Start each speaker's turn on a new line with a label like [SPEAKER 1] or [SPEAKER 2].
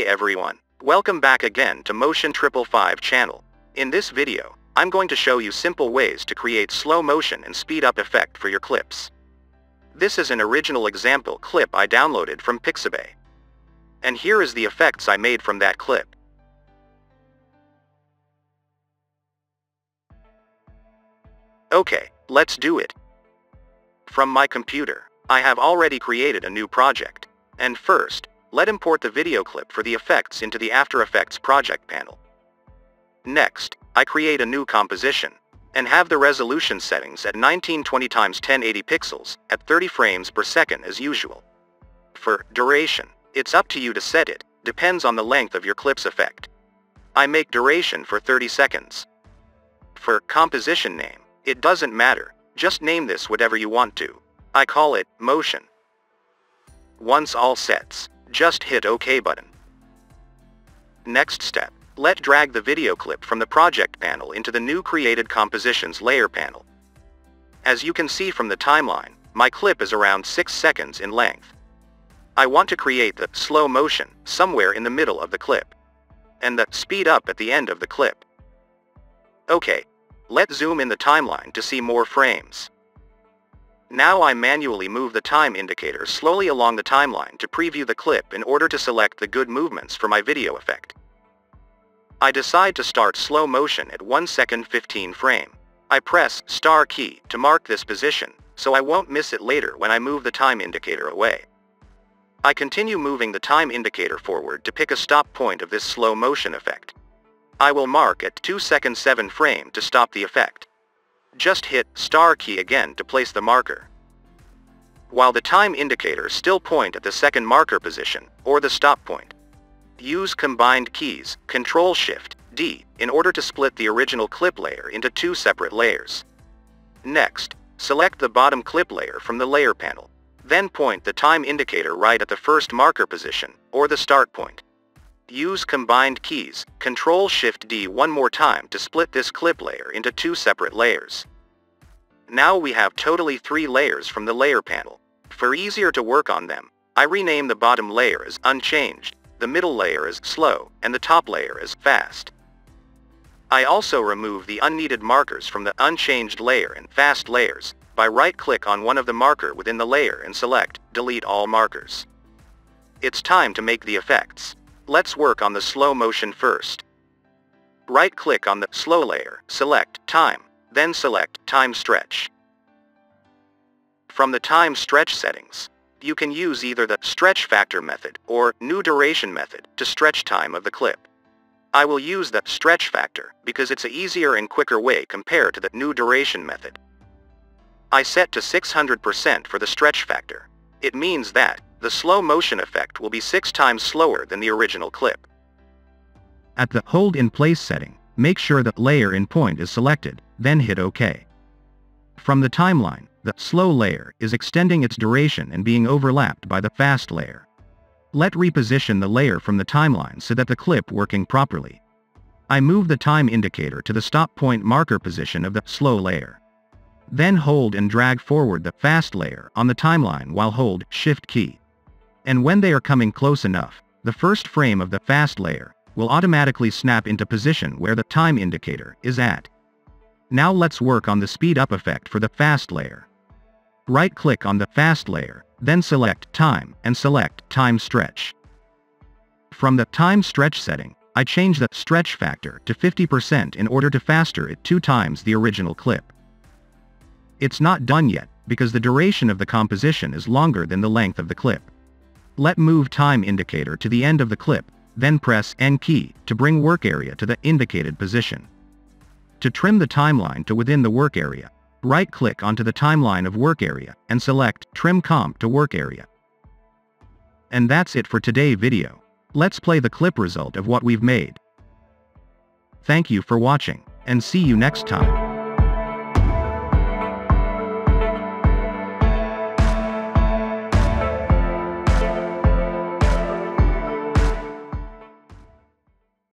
[SPEAKER 1] Hey everyone, welcome back again to Motion Triple Five channel. In this video, I'm going to show you simple ways to create slow motion and speed up effect for your clips. This is an original example clip I downloaded from Pixabay. And here is the effects I made from that clip. Okay, let's do it. From my computer, I have already created a new project. And first, let import the video clip for the effects into the After Effects project panel. Next, I create a new composition, and have the resolution settings at 1920 x 1080 pixels, at 30 frames per second as usual. For duration, it's up to you to set it, depends on the length of your clip's effect. I make duration for 30 seconds. For composition name, it doesn't matter, just name this whatever you want to. I call it motion. Once all sets, just hit OK button. Next step, let drag the video clip from the project panel into the new created compositions layer panel. As you can see from the timeline, my clip is around 6 seconds in length. I want to create the slow motion somewhere in the middle of the clip. And the speed up at the end of the clip. Okay, let's zoom in the timeline to see more frames. Now I manually move the time indicator slowly along the timeline to preview the clip in order to select the good movements for my video effect. I decide to start slow motion at 1 second 15 frame. I press star key to mark this position, so I won't miss it later when I move the time indicator away. I continue moving the time indicator forward to pick a stop point of this slow motion effect. I will mark at 2 second 7 frame to stop the effect. Just hit star key again to place the marker. While the time indicators still point at the second marker position, or the stop point. Use combined keys, Control Shift, D, in order to split the original clip layer into two separate layers. Next, select the bottom clip layer from the layer panel. Then point the time indicator right at the first marker position, or the start point. Use combined keys, Ctrl-Shift-D one more time to split this clip layer into two separate layers. Now we have totally three layers from the layer panel. For easier to work on them, I rename the bottom layer as unchanged, the middle layer as slow, and the top layer as fast. I also remove the unneeded markers from the unchanged layer and fast layers by right-click on one of the marker within the layer and select Delete All Markers. It's time to make the effects. Let's work on the slow motion first. Right-click on the slow layer, select Time, then select Time Stretch. From the Time Stretch settings, you can use either the Stretch Factor method or New Duration method to stretch time of the clip. I will use the Stretch Factor because it's a easier and quicker way compared to the New Duration method. I set to 600% for the Stretch Factor. It means that, the slow motion effect will be six times slower than the original clip. At the Hold in Place setting, make sure that Layer in Point is selected, then hit OK. From the timeline, the slow layer is extending its duration and being overlapped by the fast layer. Let reposition the layer from the timeline so that the clip working properly. I move the time indicator to the stop point marker position of the slow layer. Then hold and drag forward the fast layer on the timeline while hold Shift key. And when they are coming close enough, the first frame of the fast layer will automatically snap into position where the time indicator is at. Now let's work on the speed up effect for the fast layer. Right-click on the fast layer, then select Time and select Time Stretch. From the Time Stretch setting, I change the stretch factor to 50% in order to faster it two times the original clip. It's not done yet, because the duration of the composition is longer than the length of the clip. Let move time indicator to the end of the clip, then press N key to bring work area to the indicated position. To trim the timeline to within the work area, right-click onto the timeline of work area and select Trim Comp to Work Area. And that's it for today video. Let's play the clip result of what we've made. Thank you for watching, and see you next time.